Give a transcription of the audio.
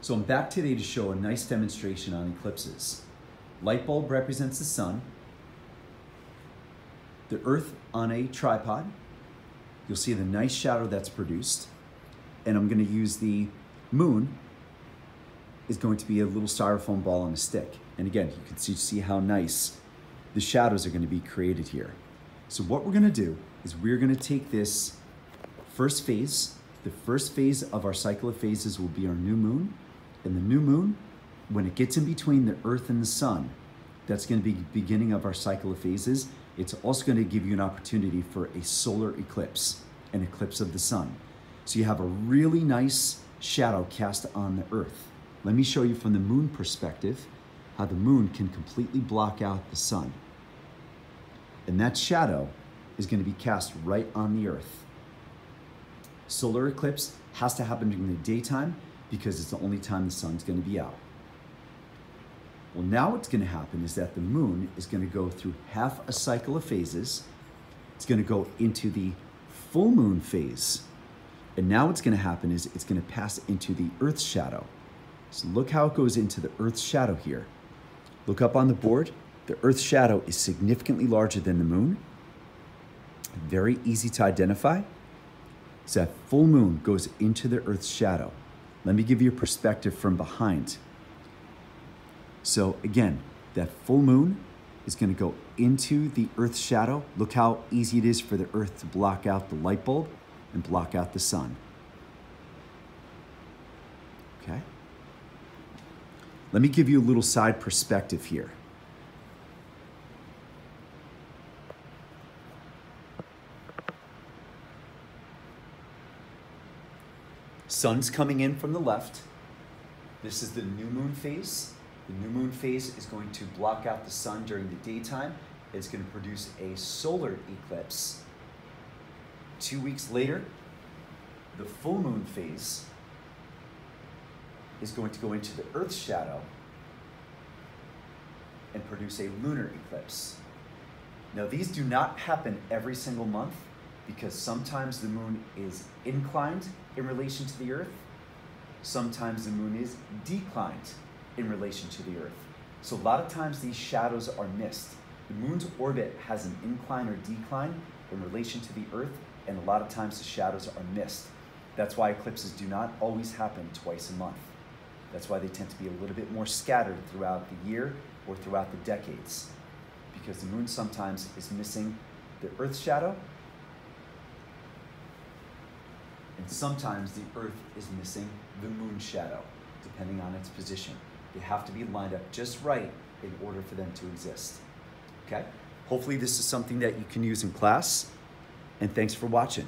So I'm back today to show a nice demonstration on eclipses. Light bulb represents the sun, the earth on a tripod. You'll see the nice shadow that's produced. And I'm gonna use the moon is going to be a little styrofoam ball on a stick. And again, you can see, see how nice the shadows are gonna be created here. So what we're gonna do is we're gonna take this first phase, the first phase of our cycle of phases will be our new moon. And the new moon, when it gets in between the earth and the sun, that's gonna be beginning of our cycle of phases. It's also gonna give you an opportunity for a solar eclipse, an eclipse of the sun. So you have a really nice shadow cast on the earth. Let me show you from the moon perspective how the moon can completely block out the sun. And that shadow is going to be cast right on the earth. Solar eclipse has to happen during the daytime because it's the only time the sun's going to be out. Well, now what's going to happen is that the moon is going to go through half a cycle of phases. It's going to go into the full moon phase. And now what's going to happen is it's going to pass into the Earth's shadow. So look how it goes into the Earth's shadow here. Look up on the board. The Earth's shadow is significantly larger than the moon. Very easy to identify. So that full moon goes into the Earth's shadow. Let me give you a perspective from behind. So again, that full moon is going to go into the Earth's shadow. Look how easy it is for the Earth to block out the light bulb and block out the sun. Okay? Let me give you a little side perspective here. Sun's coming in from the left. This is the new moon phase. The new moon phase is going to block out the sun during the daytime. It's going to produce a solar eclipse. Two weeks later, the full moon phase is going to go into the Earth's shadow and produce a lunar eclipse. Now, these do not happen every single month because sometimes the moon is inclined in relation to the Earth, sometimes the moon is declined in relation to the Earth. So, a lot of times these shadows are missed. The moon's orbit has an incline or decline in relation to the Earth, and a lot of times the shadows are missed. That's why eclipses do not always happen twice a month. That's why they tend to be a little bit more scattered throughout the year or throughout the decades. Because the moon sometimes is missing the Earth's shadow, and sometimes the Earth is missing the moon shadow, depending on its position. They have to be lined up just right in order for them to exist. Okay? Hopefully, this is something that you can use in class, and thanks for watching.